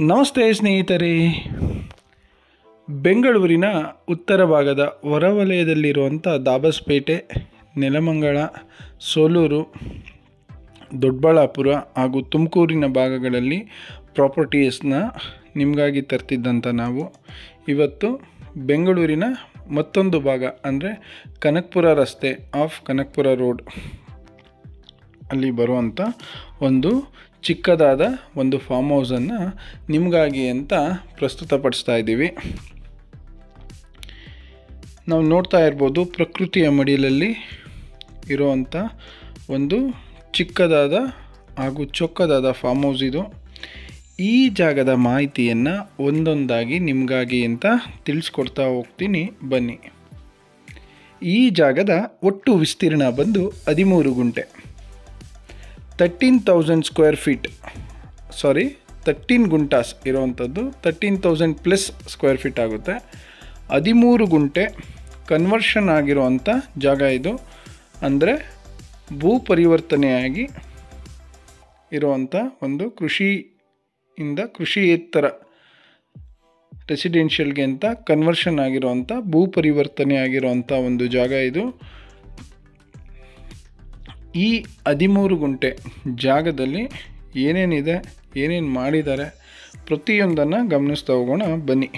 ನಮಸ್ತೆ ಸ್ನೇಹಿತರೆ. ಬೆಂಗಳೂರಿನ ಉತ್ತರ ಭಾಗದ ಹೊರವಲಯದಲ್ಲಿರುವಂಥ ದಾಬಸ್ಪೇಟೆ ನೆಲಮಂಗಳ ಸೋಲೂರು ದೊಡ್ಡಬಳ್ಳಾಪುರ ಹಾಗೂ ತುಮಕೂರಿನ ಭಾಗಗಳಲ್ಲಿ ಪ್ರಾಪರ್ಟೀಸ್ನ ನಿಮಗಾಗಿ ತರ್ತಿದ್ದಂಥ ನಾವು ಇವತ್ತು ಬೆಂಗಳೂರಿನ ಮತ್ತೊಂದು ಭಾಗ, ಅಂದರೆ ಕನಕಪುರ ರಸ್ತೆ ಆಫ್ ಕನಕಪುರ ರೋಡ್ ಅಲ್ಲಿ ಬರುವಂಥ ಒಂದು ಚಿಕ್ಕದಾದ ಒಂದು ಫಾರ್ಮ್ ಹೌಸನ್ನು ನಿಮಗಾಗಿ ಅಂತ ಪ್ರಸ್ತುತಪಡಿಸ್ತಾ ಇದ್ದೀವಿ. ನಾವು ನೋಡ್ತಾ ಇರ್ಬೋದು ಪ್ರಕೃತಿಯ ಮಡಿಲಲ್ಲಿ ಇರೋವಂಥ ಒಂದು ಚಿಕ್ಕದಾದ ಹಾಗೂ ಚೊಕ್ಕದಾದ ಫಾರ್ಮ್ ಹೌಸ್ ಇದು. ಈ ಜಾಗದ ಮಾಹಿತಿಯನ್ನು ಒಂದೊಂದಾಗಿ ನಿಮಗಾಗಿ ಅಂತ ತಿಳಿಸ್ಕೊಡ್ತಾ ಹೋಗ್ತೀನಿ, ಬನ್ನಿ. ಈ ಜಾಗದ ಒಟ್ಟು ವಿಸ್ತೀರ್ಣ ಬಂದು ಹದಿಮೂರು ಗುಂಟೆ. Thirteen thousand square feet sorry thirteen guntas ಇರೋವಂಥದ್ದು thirteen thousand plus square feet ಆಗುತ್ತೆ. ಹದಿಮೂರು ಗುಂಟೆ ಕನ್ವರ್ಷನ್ ಆಗಿರುವಂಥ ಜಾಗ ಇದು. ಅಂದರೆ ಭೂ ಪರಿವರ್ತನೆಯಾಗಿ ಇರುವಂಥ ಒಂದು ಕೃಷಿಯಿಂದ ಕೃಷಿಯೇತರ ರೆಸಿಡೆನ್ಷಿಯಲ್ಗೆ ಅಂತ ಕನ್ವರ್ಷನ್ ಆಗಿರುವಂಥ ಭೂ ಪರಿವರ್ತನೆ ಆಗಿರುವಂಥ ಒಂದು ಜಾಗ ಇದು. ಈ ಹದಿಮೂರು ಗುಂಟೆ ಜಾಗದಲ್ಲಿ ಏನೇನಿದೆ, ಏನೇನು ಮಾಡಿದ್ದಾರೆ ಪ್ರತಿಯೊಂದನ್ನು ಗಮನಿಸ್ತಾ ಹೋಗೋಣ, ಬನ್ನಿ.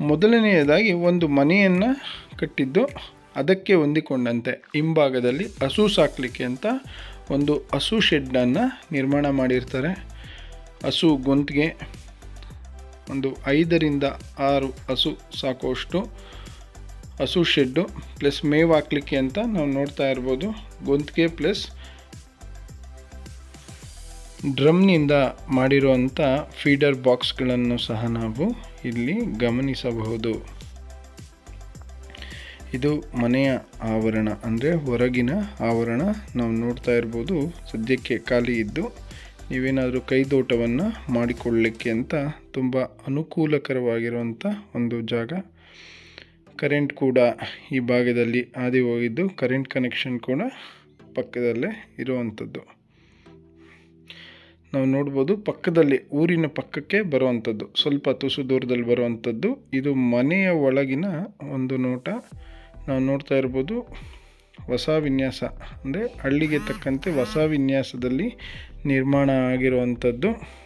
ಮೊದಲನೆಯದಾಗಿ ಒಂದು ಮನೆಯನ್ನು ಕಟ್ಟಿದ್ದು ಅದಕ್ಕೆ ಹೊಂದಿಕೊಂಡಂತೆ. ಹಿಂಭಾಗದಲ್ಲಿ ಹಸು ಸಾಕಲಿಕ್ಕೆ ಅಂತ ಒಂದು ಹಸು ಶೆಡ್ಡನ್ನು ನಿರ್ಮಾಣ ಮಾಡಿರ್ತಾರೆ. ಹಸು ಗೊಂತಿಗೆ ಒಂದು ಐದರಿಂದ ಆರು ಹಸು ಸಾಕುವಷ್ಟು ಹಸು ಶೆಡ್ಡು ಪ್ಲಸ್ ಮೇವು ಹಾಕ್ಲಿಕ್ಕೆ ಅಂತ ನಾವು ನೋಡ್ತಾ ಇರ್ಬೋದು. ಗೊಂತಿಗೆ ಪ್ಲಸ್ ಡ್ರಮ್ನಿಂದ ಮಾಡಿರುವಂಥ ಫೀಡರ್ ಬಾಕ್ಸ್ಗಳನ್ನು ಸಹ ನಾವು ಇಲ್ಲಿ ಗಮನಿಸಬಹುದು. ಇದು ಮನೆಯ ಆವರಣ, ಅಂದರೆ ಹೊರಗಿನ ಆವರಣ ನಾವು ನೋಡ್ತಾ ಇರ್ಬೋದು. ಸದ್ಯಕ್ಕೆ ಖಾಲಿ ಇದ್ದು ನೀವೇನಾದರೂ ಕೈದೋಟವನ್ನು ಮಾಡಿಕೊಳ್ಳಲಿಕ್ಕೆ ಅಂತ ತುಂಬ ಅನುಕೂಲಕರವಾಗಿರುವಂಥ ಒಂದು ಜಾಗ ಕರೆಂಟ್ ಕೂಡ ಈ ಭಾಗದಲ್ಲಿ ಹಾದಿ ಹೋಗಿದ್ದು, ಕರೆಂಟ್ ಕನೆಕ್ಷನ್ ಕೂಡ ಪಕ್ಕದಲ್ಲೇ ಇರುವಂಥದ್ದು ನಾವು ನೋಡ್ಬೋದು ಪಕ್ಕದಲ್ಲಿ, ಊರಿನ ಪಕ್ಕಕ್ಕೆ ಬರುವಂಥದ್ದು ಸ್ವಲ್ಪ ತುಸು ದೂರದಲ್ಲಿ ಬರುವಂಥದ್ದು ಇದು ಮನೆಯ ಒಳಗಿನ ಒಂದು ನೋಟ. ನಾವು ನೋಡ್ತಾ ಇರ್ಬೋದು, ಹೊಸ ವಿನ್ಯಾಸ, ಅಂದರೆ ಹಳ್ಳಿಗೆ ತಕ್ಕಂತೆ ಹೊಸ ವಿನ್ಯಾಸದಲ್ಲಿ ನಿರ್ಮಾಣ ಆಗಿರುವಂಥದ್ದು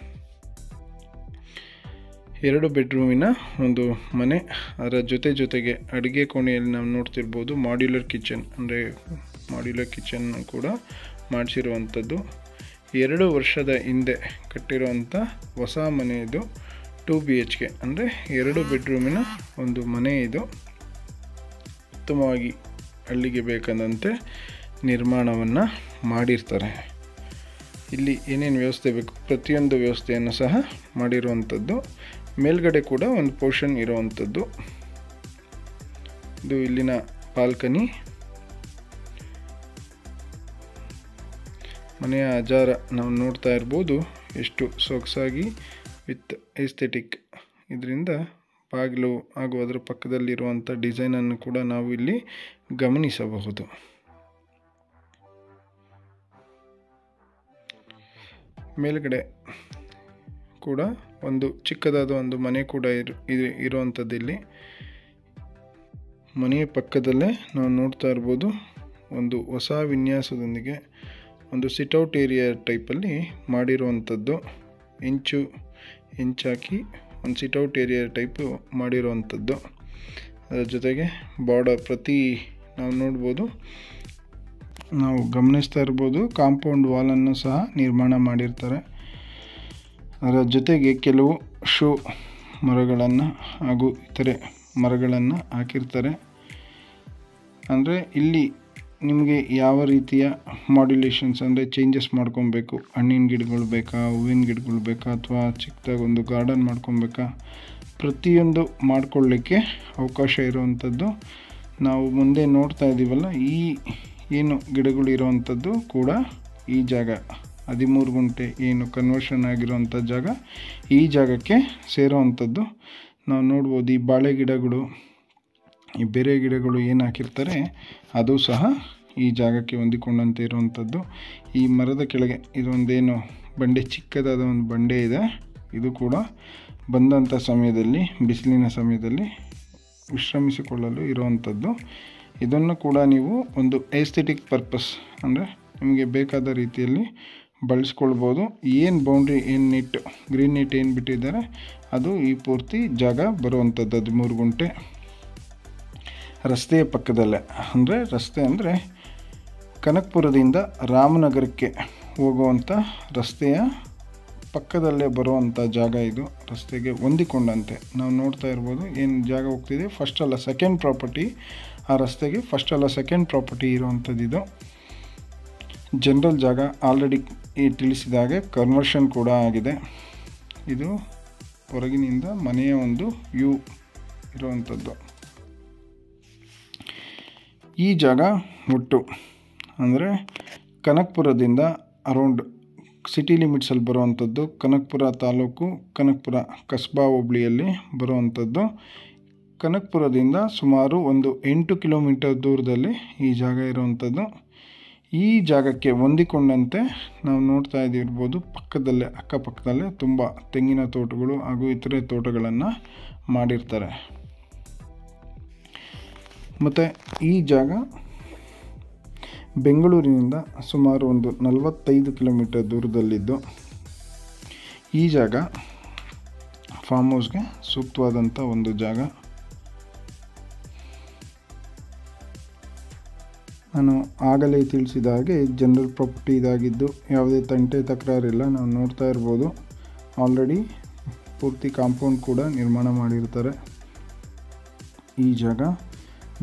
ಎರಡು ಬೆಡ್ರೂಮಿನ ಒಂದು ಮನೆ. ಅದರ ಜೊತೆ ಜೊತೆಗೆ ಅಡುಗೆ ಕೋಣೆಯಲ್ಲಿ ನಾವು ನೋಡ್ತಿರ್ಬೋದು ಮಾಡ್ಯುಲರ್ ಕಿಚನ್ ಅಂದರೆ ಮಾಡ್ಯುಲರ್ ಕಿಚನ್ ಕೂಡ ಮಾಡಿಸಿರುವಂಥದ್ದು. ಎರಡು ವರ್ಷದ ಹಿಂದೆ ಕಟ್ಟಿರುವಂಥ ಹೊಸ ಮನೆ ಇದು ಟು ಬಿ ಎಚ್ ಕೆ ಅಂದರೆ ಎರಡು ಬೆಡ್ರೂಮಿನ ಒಂದು ಮನೆ ಇದು. ಉತ್ತಮವಾಗಿ ಹಳ್ಳಿಗೆ ಬೇಕಾದಂತೆ ನಿರ್ಮಾಣವನ್ನು ಮಾಡಿರ್ತಾರೆ. ಇಲ್ಲಿ ಏನೇನು ವ್ಯವಸ್ಥೆ ಬೇಕು ಪ್ರತಿಯೊಂದು ವ್ಯವಸ್ಥೆಯನ್ನು ಸಹ ಮಾಡಿರುವಂಥದ್ದು. ಮೇಲ್ಗಡೆ ಕೂಡ ಒಂದು ಪೋರ್ಷನ್ ಇರುವಂಥದ್ದು. ಇದು ಇಲ್ಲಿನ ಬಾಲ್ಕನಿ ಮನೆಯ ಅಜಾರ ನಾವು ನೋಡ್ತಾ ಇರ್ಬೋದು ಎಷ್ಟು ಸೊಗಸಾಗಿ ವಿತ್ ಎಸ್ಥೆಟಿಕ್ ಇದರಿಂದ ಬಾಗಿಲು ಹಾಗೂ ಅದರ ಪಕ್ಕದಲ್ಲಿರುವಂಥ ಡಿಸೈನನ್ನು ಕೂಡ ನಾವು ಇಲ್ಲಿ ಗಮನಿಸಬಹುದು. ಮೇಲ್ಗಡೆ ಕೂಡ ಒಂದು ಚಿಕ್ಕದಾದ ಒಂದು ಮನೆ ಕೂಡ ಇರು ಇರುವಂಥದ್ದು ಇಲ್ಲಿ ಮನೆಯ ಪಕ್ಕದಲ್ಲೇ ನಾವು ನೋಡ್ತಾ ಇರ್ಬೋದು ಒಂದು ಹೊಸ ವಿನ್ಯಾಸದೊಂದಿಗೆ ಒಂದು ಸಿಟೌಟ್ ಏರಿಯಾ ಟೈಪಲ್ಲಿ ಮಾಡಿರುವಂಥದ್ದು. ಇಂಚು ಇಂಚಾಕಿ ಒಂದು ಸಿಟೌಟ್ ಏರಿಯಾ ಟೈಪು ಮಾಡಿರುವಂಥದ್ದು. ಅದರ ಜೊತೆಗೆ ಬಾರ್ಡರ್ ಪ್ರತಿ ನಾವು ನೋಡ್ಬೋದು. ನಾವು ಗಮನಿಸ್ತಾ ಇರ್ಬೋದು, ಕಾಂಪೌಂಡ್ ವಾಲನ್ನು ಸಹ ನಿರ್ಮಾಣ ಮಾಡಿರ್ತಾರೆ. ಅದರ ಜೊತೆಗೆ ಕೆಲವು ಶೋ ಮರಗಳನ್ನು ಹಾಗೂ ಇತರೆ ಮರಗಳನ್ನು ಹಾಕಿರ್ತಾರೆ. ಅಂದರೆ ಇಲ್ಲಿ ನಿಮಗೆ ಯಾವ ರೀತಿಯ ಮಾಡ್ಯುಲೇಷನ್ಸ್ ಅಂದರೆ ಚೇಂಜಸ್ ಮಾಡ್ಕೊಬೇಕು? ಹಣ್ಣಿನ ಗಿಡಗಳು ಬೇಕಾ, ಹೂವಿನ ಗಿಡಗಳು ಬೇಕಾ, ಅಥವಾ ಚಿಕ್ಕದಾಗಿ ಒಂದು ಗಾರ್ಡನ್ ಮಾಡ್ಕೊಬೇಕಾ? ಪ್ರತಿಯೊಂದು ಮಾಡಿಕೊಳ್ಳಿಕ್ಕೆ ಅವಕಾಶ ಇರುವಂಥದ್ದು ನಾವು ಮುಂದೆ ನೋಡ್ತಾ ಇದ್ದೀವಲ್ಲ ಈ ಏನು ಗಿಡಗಳು ಇರುವಂಥದ್ದು ಕೂಡ ಈ ಜಾಗ. ಹದಿಮೂರು ಗುಂಟೆ ಏನು ಕನ್ವರ್ಷನ್ ಆಗಿರುವಂಥ ಜಾಗ, ಈ ಜಾಗಕ್ಕೆ ಸೇರುವಂಥದ್ದು. ನಾವು ನೋಡ್ಬೋದು ಈ ಬಾಳೆ ಗಿಡಗಳು, ಈ ಬೇರೆ ಗಿಡಗಳು ಏನು ಹಾಕಿರ್ತಾರೆ, ಅದು ಸಹ ಈ ಜಾಗಕ್ಕೆ ಹೊಂದಿಕೊಂಡಂತೆ ಇರುವಂಥದ್ದು. ಈ ಮರದ ಕೆಳಗೆ ಇದೊಂದೇನು ಬಂಡೆ, ಚಿಕ್ಕದಾದ ಒಂದು ಬಂಡೆ ಇದೆ. ಇದು ಕೂಡ ಬಂದಂಥ ಸಮಯದಲ್ಲಿ, ಬಿಸಿಲಿನ ಸಮಯದಲ್ಲಿ ವಿಶ್ರಮಿಸಿಕೊಳ್ಳಲು ಇರುವಂಥದ್ದು. ಇದನ್ನು ಕೂಡ ನೀವು ಒಂದು ಏಸ್ಥೆಟಿಕ್ ಪರ್ಪಸ್ ಅಂದರೆ ನಿಮಗೆ ಬೇಕಾದ ರೀತಿಯಲ್ಲಿ ಬಳಸ್ಕೊಳ್ಬೋದು. ಏನು ಬೌಂಡ್ರಿ ಏನು ನೀಟ್ ಗ್ರೀನ್ ನೀಟ್ ಏನು ಬಿಟ್ಟಿದ್ದಾರೆ, ಅದು ಈ ಪೂರ್ತಿ ಜಾಗ ಬರುವಂಥದ್ದು ಹದಿಮೂರು ಗುಂಟೆ. ರಸ್ತೆಯ ಪಕ್ಕದಲ್ಲೇ. ಅಂದರೆ ರಸ್ತೆ ಅಂದರೆ ಕನಕಪುರದಿಂದ ರಾಮನಗರಕ್ಕೆ ಹೋಗುವಂಥ ರಸ್ತೆಯ ಪಕ್ಕದಲ್ಲೇ ಬರುವಂಥ ಜಾಗ ಇದು. ರಸ್ತೆಗೆ ಹೊಂದಿಕೊಂಡಂತೆ. ನಾವು ನೋಡ್ತಾ ಇರ್ಬೋದು ಏನು ಜಾಗ ಹೋಗ್ತಿದೆ. ಫಸ್ಟ್ ಅಲ್ಲ ಸೆಕೆಂಡ್ ಪ್ರಾಪರ್ಟಿ ಆ ರಸ್ತೆಗೆ ಫಸ್ಟ್ ಅಲ್ಲ ಸೆಕೆಂಡ್ ಪ್ರಾಪರ್ಟಿ ಇರುವಂಥದ್ದು ಇದು ಜನರಲ್ ಜಾಗ ಆಲ್ರೆಡಿ ತಿಳಿಸಿದ ಹಾಗೆ ಕನ್ವರ್ಷನ್ ಕೂಡ ಆಗಿದೆ. ಇದು ಹೊರಗಿನಿಂದ ಮನೆಯ ಒಂದು ವ್ಯೂ ಇರುವಂಥದ್ದು. ಈ ಜಾಗ ಒಟ್ಟು ಅಂದರೆ ಕನಕಪುರದಿಂದ ಅರೌಂಡ್ ಸಿಟಿ ಲಿಮಿಟ್ಸಲ್ಲಿ ಬರುವಂಥದ್ದು, ಕನಕಪುರ ತಾಲೂಕು, ಕನಕಪುರ ಕಸ್ಬಾ ಹೋಬಳಿಯಲ್ಲಿ ಬರುವಂಥದ್ದು. ಕನಕಪುರದಿಂದ ಸುಮಾರು ಒಂದು ಎಂಟು ಕಿಲೋಮೀಟರ್ ದೂರದಲ್ಲಿ ಈ ಜಾಗ ಇರುವಂಥದ್ದು. ಈ ಜಾಗಕ್ಕೆ ಹೊಂದಿಕೊಂಡಂತೆ ನಾವು ನೋಡ್ತಾ ಇದ್ದಿರ್ಬೋದು ಪಕ್ಕದಲ್ಲೇ, ಅಕ್ಕಪಕ್ಕದಲ್ಲೇ ತುಂಬ ತೆಂಗಿನ ತೋಟಗಳು ಹಾಗೂ ಇತರೆ ತೋಟಗಳನ್ನು ಮಾಡಿರ್ತಾರೆ. ಮತ್ತು ಈ ಜಾಗ ಬೆಂಗಳೂರಿನಿಂದ ಸುಮಾರು ಒಂದು ನಲವತ್ತೈದು ಕಿಲೋಮೀಟರ್ ದೂರದಲ್ಲಿದ್ದು, ಈ ಜಾಗ ಫಾರ್ಮ್ ಹೌಸ್ಗೆ ಸೂಕ್ತವಾದಂಥ ಒಂದು ಜಾಗ. ನಾನು ಆಗಲೇ ತಿಳಿಸಿದ ಹಾಗೆ ಜನರಲ್ ಪ್ರಾಪರ್ಟಿ ಇದಾಗಿದ್ದು ಯಾವುದೇ ತಂಟೆ ತಕರಾರಿಲ್ಲ, ನಾವು ನೋಡ್ತಾ ಇರ್ಬೋದು. ಆಲ್ರೆಡಿ ಪೂರ್ತಿ ಕಾಂಪೌಂಡ್ ಕೂಡ ನಿರ್ಮಾಣ ಮಾಡಿರ್ತಾರೆ. ಈ ಜಾಗ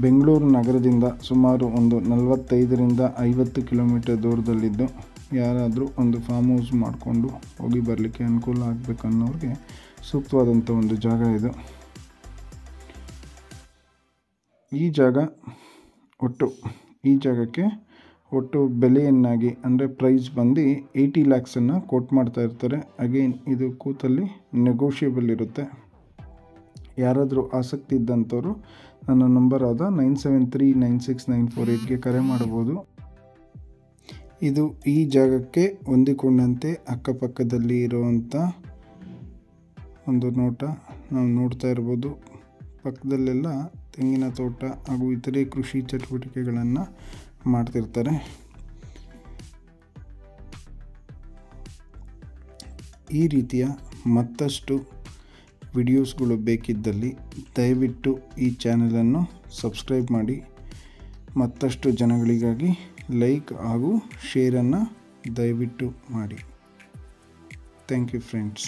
ಬೆಂಗಳೂರು ನಗರದಿಂದ ಸುಮಾರು ಒಂದು ನಲವತ್ತೈದರಿಂದ ಐವತ್ತು ಕಿಲೋಮೀಟರ್ ದೂರದಲ್ಲಿದ್ದು, ಯಾರಾದರೂ ಒಂದು ಫಾರ್ಮ್ ಹೌಸ್ ಮಾಡಿಕೊಂಡು ಹೋಗಿ ಬರಲಿಕ್ಕೆ ಅನುಕೂಲ ಆಗಬೇಕು ಅನ್ನೋರಿಗೆ ಸೂಕ್ತವಾದಂಥ ಒಂದು ಜಾಗ ಇದು. ಈ ಜಾಗ ಒಟ್ಟು ಈ ಜಾಗಕ್ಕೆ ಒಟ್ಟು ಬೆಲೆಯನ್ನಾಗಿ, ಅಂದರೆ ಪ್ರೈಸ್ ಬಂದು ಏಯ್ಟಿ ಲ್ಯಾಕ್ಸನ್ನು ಕೋಟ್ ಮಾಡ್ತಾ ಇರ್ತಾರೆ. ಅಗೇನ್ ಇದು ಕೂತಲ್ಲಿ ನೆಗೋಷಿಯಬಲ್ ಇರುತ್ತೆ. ಯಾರಾದರೂ ಆಸಕ್ತಿ ಇದ್ದಂಥವ್ರು ನನ್ನ ನಂಬರ್ ಆದ nine seven three nine six nine four ಏಯ್ಟ್ಗೆ ಕರೆ ಮಾಡ್ಬೋದು. ಇದು ಈ ಜಾಗಕ್ಕೆ ಹೊಂದಿಕೊಂಡಂತೆ ಅಕ್ಕಪಕ್ಕದಲ್ಲಿ ಇರುವಂಥ ಒಂದು ನೋಟ ನಾವು ನೋಡ್ತಾ ಇರ್ಬೋದು. ಪಕ್ಕದಲ್ಲೆಲ್ಲ ತೆಂಗಿನ ತೋಟ ಹಾಗೂ ಇತರೆ ಕೃಷಿ ಚಟುವಟಿಕೆಗಳನ್ನು ಮಾಡ್ತಿರ್ತಾರೆ. ಈ ರೀತಿಯ ಮತ್ತಷ್ಟು ವಿಡಿಯೋಸ್ಗಳು ಬೇಕಿದ್ದಲ್ಲಿ ದಯವಿಟ್ಟು ಈ ಚಾನಲನ್ನು ಸಬ್ಸ್ಕ್ರೈಬ್ ಮಾಡಿ. ಮತ್ತಷ್ಟು ಜನಗಳಿಗಾಗಿ ಲೈಕ್ ಹಾಗೂ ಶೇರನ್ನು ದಯವಿಟ್ಟು ಮಾಡಿ. Thank you friends.